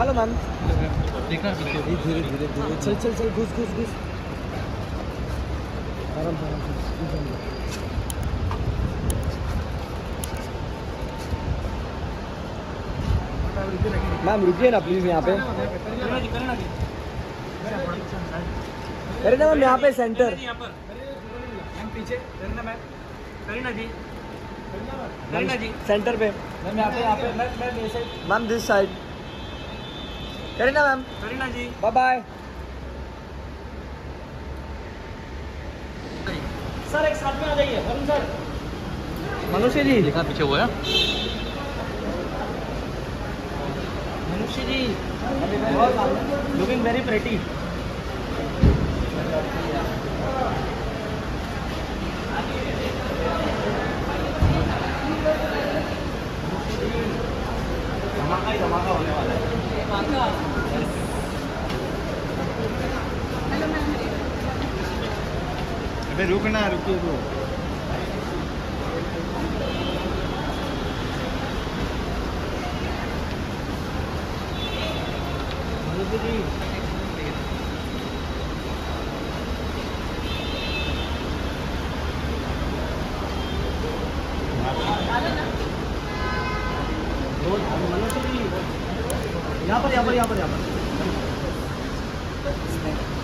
Hello ma'am देखना धीरे धीरे धीरे धीरे। चल चल चल घुस घुस घुस। आराम आराम मैम रुकिए ना प्लीज़ यहाँ पे। अरे ना मैम यहाँ पे सेंटर सेंटर पे। Ma'am this side Kareena ma'am. Kareena ji. Bye bye sir एक साथ में आ जाइए। वरुण सर। मनुष्य जी। देखा पीछे हुआ है। मनुष्य जी लुकिंग वेरी प्रेटी धमाका ही धमाका होने वाला है। अबे रुकना रुकिए तो। मनुष्य जी। यहाँ पर यहाँ पर यहाँ पर यहाँ पर